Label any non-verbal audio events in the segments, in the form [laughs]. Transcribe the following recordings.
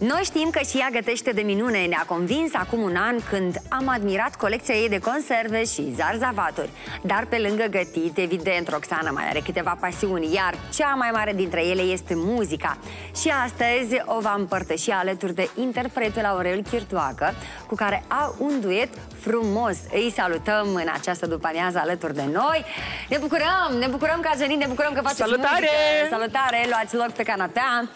Noi știm că și ea gătește de minune. Ne-a convins acum un an când am admirat colecția ei de conserve și zarzavaturi. Dar pe lângă gătit, evident, Roxana mai are câteva pasiuni, iar cea mai mare dintre ele este muzica. Și astăzi o va împărtăși alături de interpretul Aurel Chirtoacă, cu care au un duet frumos. Îi salutăm în această după-amiază alături de noi. Ne bucurăm, ne bucurăm că ați venit, ne bucurăm că faceți Salutare! muzică. Salutare! Luați loc pe canapea.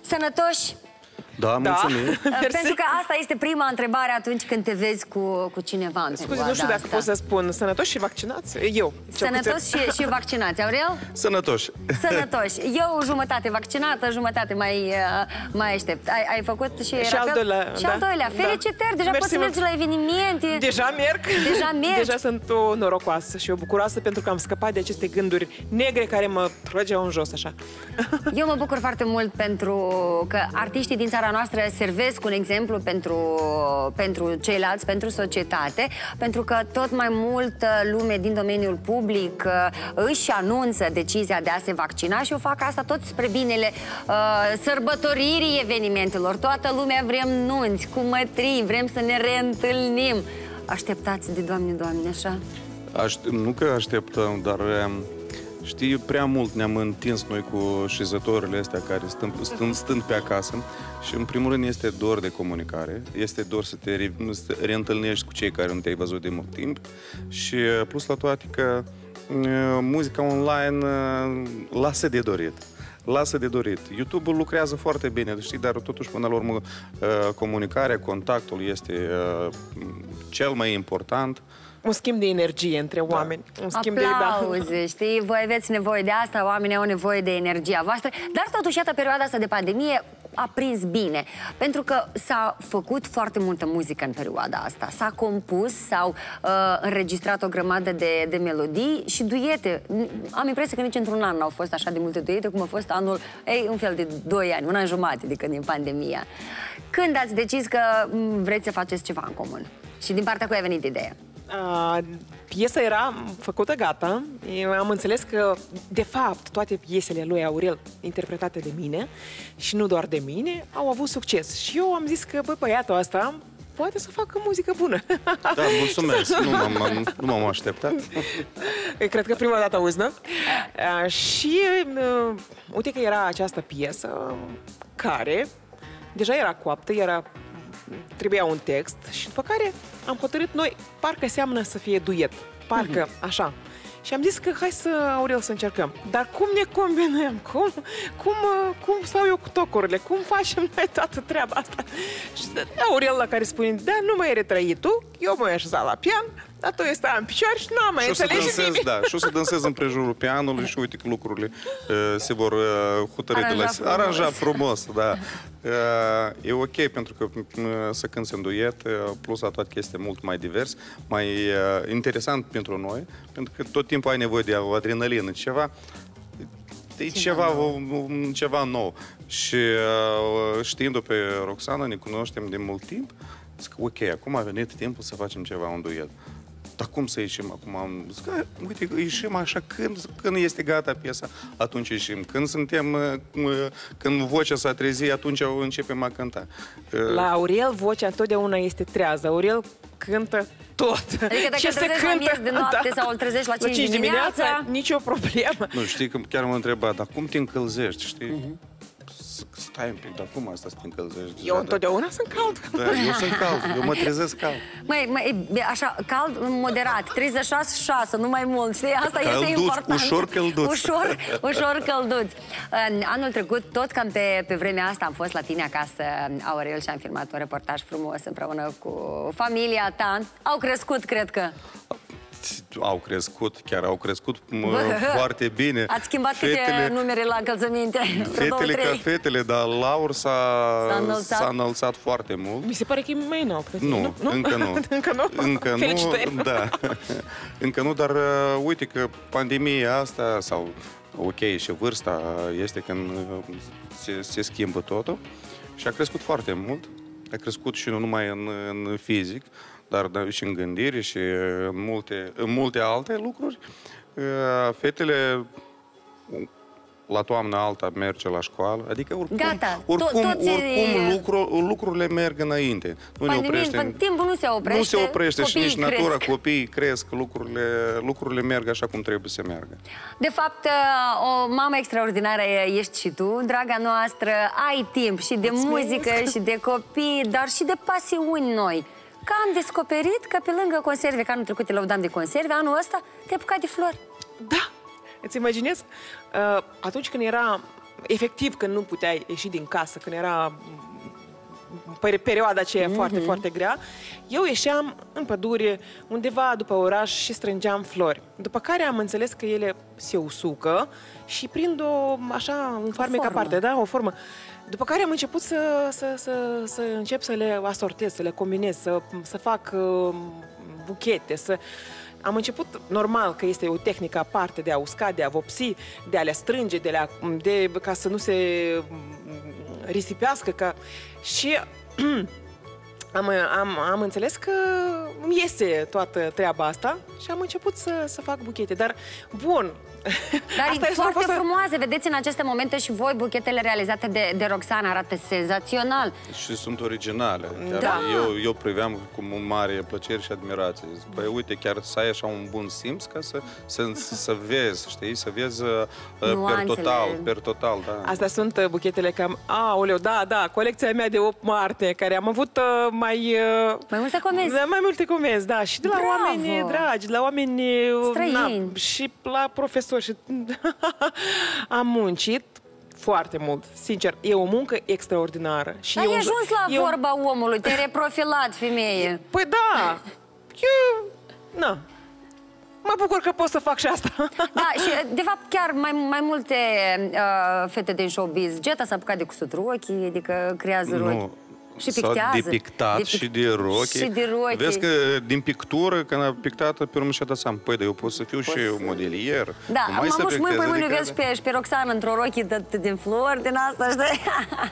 Sănătoși, Da, mulțumim. [laughs] pentru că asta este prima întrebare atunci când te vezi cu, cu cineva în Scuze, perioada nu știu dacă asta. pot să spun sănătoși și vaccinați? Eu. cel Sănătos puțin. și, și vaccinați, Aurel? Sănătoși. Sănătoși. Eu jumătate vaccinată, jumătate mai, uh, mai aștept. Ai, ai făcut și, Și al rapel? doilea, Și da. al doilea. Da. Felicitări, deja Mersi poți să mult. mergi la evenimente. Deja merg. Deja [laughs] mergi. Deja sunt o norocoasă și o bucuroasă pentru că am scăpat de aceste gânduri negre care mă trăgeau în jos așa. Eu mă bucur foarte mult pentru că artiștii din țara noastră servesc un exemplu pentru, pentru ceilalți, pentru societate, pentru că tot mai multă lume din domeniul public uh, își anunță decizia de a se vaccina și o fac asta tot spre binele uh, sărbătoririi evenimentelor. Toată lumea vrem nunți, cu mătrii, vrem să ne reîntâlnim. Așteptați de Doamne, Doamne, așa? Aș- nu că așteptăm, dar um, știi, prea mult ne-am întins noi cu șezătorile astea care stând, stând, stând pe acasă și în primul rând este dor de comunicare, este dor să te re, să te reîntâlnești cu cei care nu te-ai văzut de mult timp și uh, plus la toate că uh, muzica online uh, lasă de dorit. Lasă de dorit. YouTube-ul lucrează foarte bine, știi, dar totuși, până la urmă, uh, comunicarea, contactul este uh, cel mai important. Un schimb de energie între oameni. Un schimb de... Da. Aplauze, știi? Voi aveți nevoie de asta, oamenii au nevoie de energia voastră. Dar totuși, iată, perioada asta de pandemie a prins bine. Pentru că s-a făcut foarte multă muzică în perioada asta. S-a compus, s-au uh, înregistrat o grămadă de, de melodii și duete. Am impresia că nici într-un an n-au fost așa de multe duete, cum a fost anul, ei, un fel de 2 ani, un an jumate de când din pandemia. Când ați decis că m, vreți să faceți ceva în comun? Și din partea cui a venit ideea? A, piesa era făcută gata. Eu am înțeles că, de fapt, toate piesele lui Aurel, interpretate de mine, și nu doar de mine, au avut succes. Și eu am zis că, băi, băiatul ăsta poate să facă muzică bună. Da, mulțumesc. Nu m-am, nu m-am așteptat. [laughs] Cred că prima dată auzi, nu? A, Și uh, uite că era această piesă care deja era coaptă, era trebuia un text și după care am hotărât noi, parcă seamănă să fie duet, parcă așa. Și am zis că hai să, Aurel, să încercăm. Dar cum ne combinăm? Cum, cum, uh, cum stau eu cu tocurile? Cum facem noi toată treaba asta? Și Aurel la care spune, da, nu mai retrăi tu, eu mă așeza la pian, dar tu stai în picioare și n-am mai Și o să înțeles dansez, nimic. da, și o să dansez împrejurul pianului și uite că lucrurile uh, se vor uh, hotărâ de Aranja la frumos. aranja frumos, da. Uh, e ok pentru că uh, să cânti în duet, uh, plus la toate că este mult mai divers, mai uh, interesant pentru noi, pentru că tot timpul ai nevoie de o adrenalină, ceva E ceva, ceva, ceva nou. Și uh, știind-o pe Roxana, ne cunoaștem de mult timp, zic, ok, acum a venit timpul să facem ceva un duet. Dar cum să ieșim acum? Am zis, că, uite, ieșim așa când, când este gata piesa, atunci ieșim. Când suntem, uh, uh, când vocea s-a trezit, atunci începem a cânta. Uh, La Aurel vocea întotdeauna este trează. Aurel cântă tot. Adică dacă Ce îl se trezești la cântă? miez de noapte sau îl trezești la 5 dimineața? nicio problemă. Nu, știi că chiar m-a întrebat, dar cum te încălzești, știi? S- Stai un pic, dar cum asta să te încălzești? Eu Da, întotdeauna sunt cald. Da, eu sunt cald, eu mă trezesc cald. Măi, măi, e așa, cald, moderat, 36, 6, nu mai mult, știi? Asta este Călduț, important. ușor călduț. Ușor, ușor călduț. În Anul trecut, tot cam pe, pe vremea asta, am fost la tine acasă, Aurel, și am filmat un reportaj frumos împreună cu familia ta. Au crescut, cred că. Au crescut, chiar au crescut mă, [laughs] foarte bine. Ați schimbat câte numere la încălțăminte? [laughs] Vreo două, Fetele ca trei? fetele, dar Laur s-a, S-a înălțat? s-a înălțat foarte mult. Mi se pare că e mai înalt. că tine, Nu, [laughs] încă nu. încă nu? Încă Felicitări. nu, da. încă nu, dar uh, uite că pandemia asta, sau ok, și vârsta este când uh, se, se schimbă totul și a crescut foarte mult. A crescut și nu numai în, în fizic, dar da, și în gândire și în multe, în multe alte lucruri. Uh, Fetele la toamnă alta merge la școală. Adică oricum, Gata, oricum, to- toți- oricum lucru, lucrurile merg înainte. Nu ne Pandemie, oprește. timpul nu se oprește, Nu se oprește și copiii nici natura, cresc. copiii cresc, lucrurile, lucrurile merg așa cum trebuie să meargă. De fapt, o mamă extraordinară ești și tu, draga noastră. Ai timp și de muzică, și de copii, dar și de pasiuni noi. Că am descoperit că pe lângă conserve, că anul trecut te lăudam de conserve, anul ăsta te-ai apucat de flori. Da! Îți imaginezi? Uh, atunci când era, efectiv, când nu puteai ieși din casă, când era mm, peri- perioada aceea mm-hmm. foarte, foarte grea, eu ieșeam în pădure, undeva după oraș și strângeam flori. După care am înțeles că ele se usucă și prind o, așa, un farmec formă. aparte, da? O formă. După care am început să, să, să, să încep să le asortez, să le combinez, să, să fac uh, buchete, să... Am început, normal că este o tehnică aparte de a usca, de a vopsi, de a le strânge, de, a, de ca să nu se mm, risipească, ca... [clears throat] și am, am, am înțeles că îmi iese toată treaba asta și am început să, să fac buchete. Dar, bun, Dar [laughs] Asta e este- a foarte fost- frumoase, vedeți în aceste momente și voi buchetele realizate de, de Roxana arată senzațional. Și sunt originale. Chiar Da. eu, eu priveam cu mare plăcere și admirație. Zic, Băi, uite, chiar să ai așa un bun simț ca să, să, să vezi, știi, să vezi uh, per Nuanțele. total, per total, da. Astea sunt uh, buchetele cam... Aoleu, da, da, colecția mea de 8 martie, care am avut uh, mai... Uh, Mai multe comenzi. Da, mai multe comenzi, da. Și de la Bravo! oameni dragi, de la oameni... uh, Străini. Na, și la profesori. Și... [laughs] am muncit foarte mult. Sincer, e o muncă extraordinară. Și Dar e ai un- ajuns la e un- vorba omului, te-ai reprofilat, femeie. [laughs] Păi da! Eu... Na. Mă bucur că pot să fac și asta. [laughs] Da, și de fapt chiar mai, mai multe uh, fete din showbiz. Geta s-a apucat de cusut rochii, adică creează rochi. Nu. Și Sau pictează. de pictat De pic- și de rochi. Și de rochi. Vezi că din pictură, când a pictat, pe urmă și-a dat seama, păi, dar eu pot să fiu și modelier. Da, numai să mă și mâini pictez, pe mâini adică- vezi pe, și pe Roxana într-o rochie de, de- din flori, din asta, știi?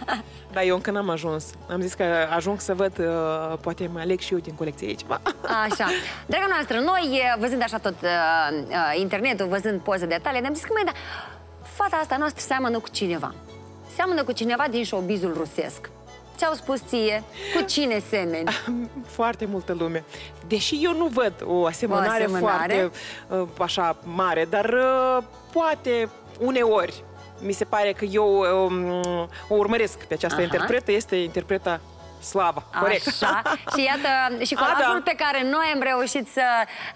[laughs] Dar eu încă n-am ajuns. Am zis că ajung să văd, uh, poate mai aleg și eu din colecție aici. [laughs] Așa. Draga noastră, noi, eh, văzând așa tot uh, uh, internetul, văzând poze de tale, ne-am zis că, mai da, fata asta noastră seamănă cu cineva. Seamănă cu cineva din showbizul rusesc. Ce-au spus ție? Cu cine semeni? Foarte multă lume. Deși eu nu văd o asemănare, O asemănare? foarte uh, așa mare, dar uh, poate uneori mi se pare că eu um, o urmăresc pe această Aha. interpretă, este interpreta Slava, corect. Așa. [laughs] Și iată, și A, colajul da. pe care noi am reușit să,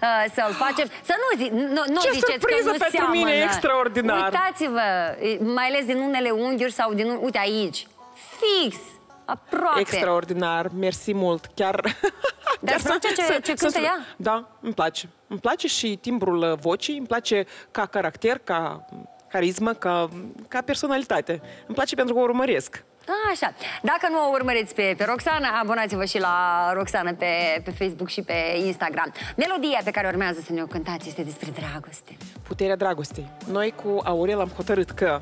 uh, să-l facem. Să nu, zi, nu, nu Ce ziceți că surpriză nu pentru seamănă. mine, extraordinar. Uitați-vă, mai ales din unele unghiuri sau din... un- Uite aici. Fix. Aproape. Extraordinar, mersi mult, chiar... Dar îți place ce- ce cântă ea? Da, îmi place. Îmi place și timbrul uh, vocii, îmi place ca caracter, ca carismă, ca, ca personalitate. Îmi place pentru că o urmăresc. Așa. Dacă nu o urmăriți pe, pe Roxana, abonați-vă și la Roxana pe, pe Facebook și pe Instagram. Melodia pe care urmează să ne o cântați este despre dragoste. Puterea dragostei. Noi cu Aurel am hotărât că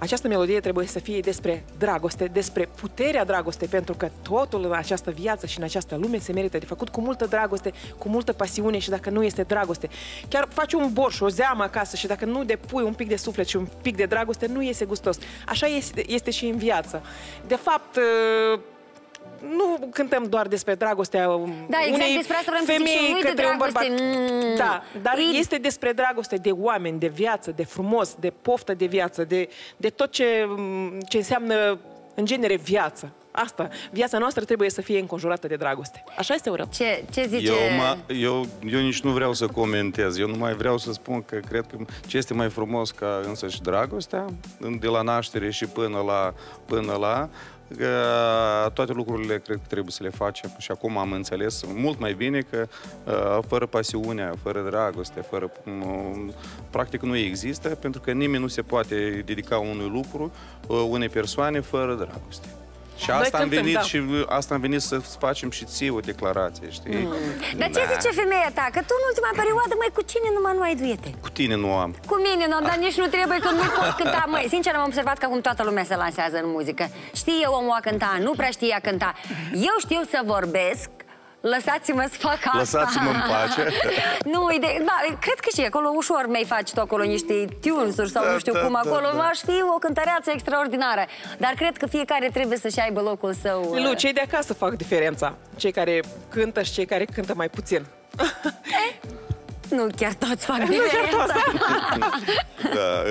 această melodie trebuie să fie despre dragoste, despre puterea dragostei, pentru că totul în această viață și în această lume se merită de făcut cu multă dragoste, cu multă pasiune și dacă nu este dragoste. Chiar faci un borș, o zeamă acasă și dacă nu depui un pic de suflet și un pic de dragoste, nu iese gustos. Așa este, este și în viață. De fapt, nu cântăm doar despre dragostea Da, exact unei despre asta vreau să zic și femei eu, nu-i de către un bărbat. dragoste, mm, Da, dar e- este despre dragoste de oameni, de viață, de frumos, de poftă de viață, de, de tot ce, ce înseamnă în genere viață. Asta, viața noastră trebuie să fie înconjurată de dragoste. Așa este, Aurel? Ce, ce zice... Eu, mă, eu, eu nici nu vreau să comentez, eu nu mai vreau să spun că cred că ce este mai frumos ca însăși dragostea, de la naștere și până la, până la că toate lucrurile cred că trebuie să le facem și acum am înțeles mult mai bine că uh, fără pasiunea, fără dragoste, fără um, practic nu există, pentru că nimeni nu se poate dedica unui lucru, uh, unei persoane fără dragoste. Și Noi asta am cântăm, venit da. și asta am venit să facem și ție o declarație, știi? Mm. Dar ce Da. zice femeia ta? Că tu în ultima perioadă, mai cu cine numai nu ai duete? Cu tine nu am. Cu mine nu am, dar nici nu trebuie că nu pot cânta. Măi, sincer, am observat că acum toată lumea se lansează în muzică. Știe omul a cânta, nu prea știe a cânta. Eu știu să vorbesc, lăsați-mă să fac asta. Lăsați-mă în pace. [laughs] nu, ide- da, cred că și acolo ușor mai faci tu acolo niște tunes sau Da, nu știu da, cum da, acolo. da. Aș fi o cântăreață extraordinară. Dar cred că fiecare trebuie să-și aibă locul său. uh, Lu, cei de acasă fac diferența. Cei care cântă și cei care cântă mai puțin. [laughs] Nu chiar toți fac diferența. [laughs] Da,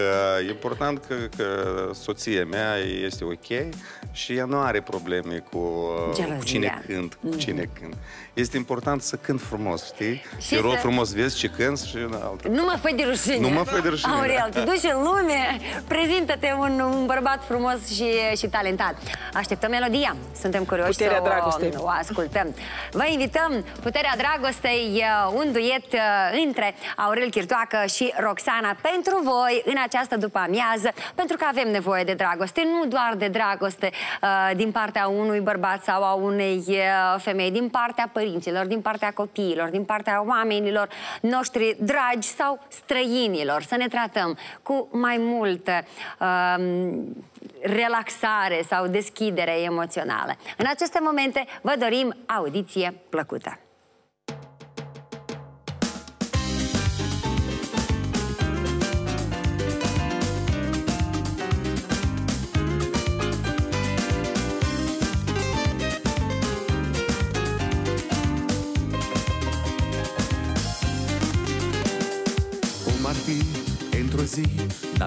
e important că, că soția mea este ok și ea nu are probleme cu uh, Gelozia. cine cânt, cu cine cânt. Este important să cânt frumos, știi? Și Și rog să- frumos vezi ce cânti și în altă. Nu mă fă de rușine. Nu mă fă de rușine, Aurel, da. te duci în lume, prezintă-te un, un bărbat frumos și, și talentat. Așteptăm melodia. Suntem curioși Puterea să o, dragostei. o ascultăm. Vă invităm Puterea Dragostei, uh, un duet uh, între Aurel Chirtoacă și Roxana pentru voi în această după-amiază, pentru că avem nevoie de dragoste, nu doar de dragoste uh, din partea unui bărbat sau a unei uh, femei, din partea părinților, din partea copiilor, din partea oamenilor noștri dragi sau străinilor. Să ne tratăm cu mai multă um, relaxare sau deschidere emoțională. În aceste momente vă dorim audiție plăcută.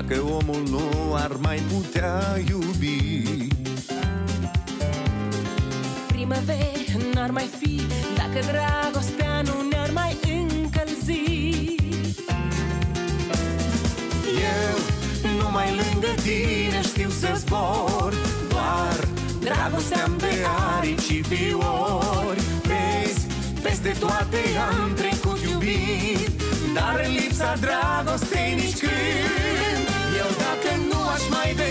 Dacă omul nu ar mai putea iubi. Primăveri n-ar mai fi Dacă dragostea nu ne-ar mai încălzi. Eu numai lângă tine știu să zbor Doar dragostea-mi pe aripi și fiori. Vezi, peste toate am trecut iubit Dar în lipsa dragostei nici când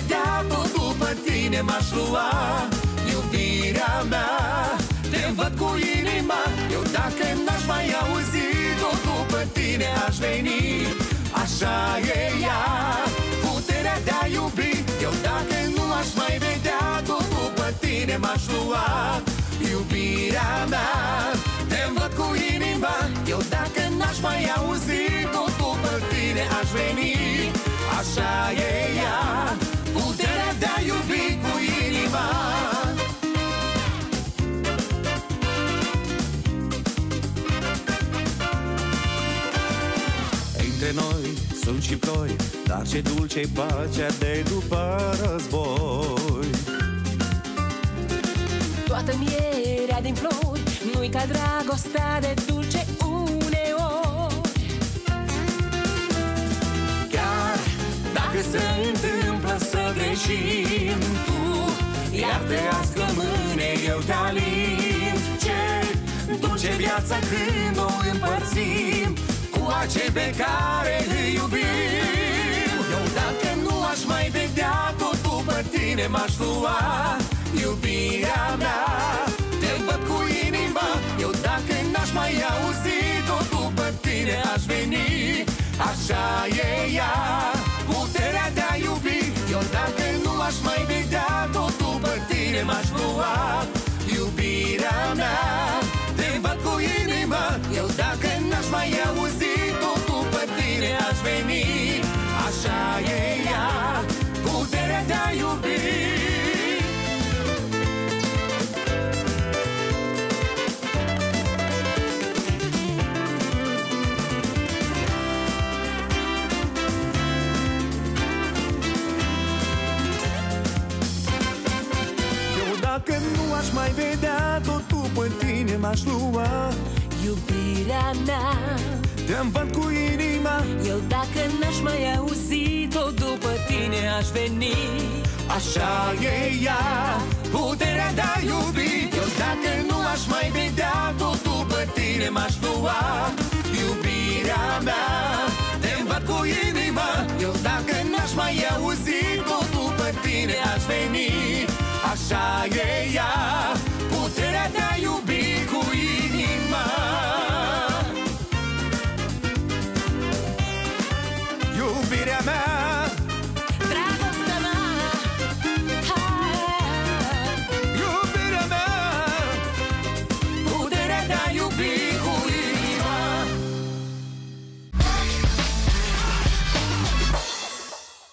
vedea tot după tine m-aș lua. Iubirea mea, te văd cu inima. Eu dacă n-aș mai auzi tot după tine aș veni. Așa e ea, puterea de a iubi. Eu dacă nu aș mai vedea tot după tine m-aș lua. Iubirea mea, te văd cu inima. Eu dacă n-aș mai auzi tot după tine aș veni. Așa e ea, Între noi sunt și ploi Dar ce dulce pacea de după război. Toată mierea din flori Nu-i ca dragostea de dulce uneori. Chiar dacă se întâmplă să greșim Tu iartă azi că mâine eu te alim. Ce dulce viața când o împărțim Cu acei pe care îi iubim. Eu dacă nu aș mai vedea tot după tine m-aș lua Iubirea mea. Te văd cu inima Eu dacă n-aș mai auzi tot după tine aș veni. Așa e ea Puterea de a iubi. Eu dacă nu aș mai vedea tot după tine m-aș lua e ea Puterea de a iubi Eu dacă nu aș mai vedea tot după tine m-aș lua Iubirea mea. Te-am văd cu inima. Eu dacă n-aș mai auzi Tot după tine aș veni. Așa e ea Puterea de a iubi. Eu dacă nu aș mai vedea Tot după tine m-aș lua. Iubirea mea Te-mi văd cu inima. Eu dacă n-aș mai auzi Tot după tine aș veni. Așa e ea